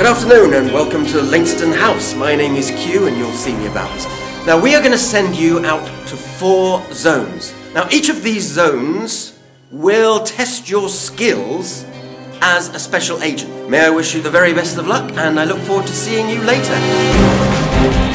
Good afternoon and welcome to Lainston House. My name is Q and you'll see me about. Now we are going to send you out to four zones. Now each of these zones will test your skills as a special agent. May I wish you the very best of luck and I look forward to seeing you later.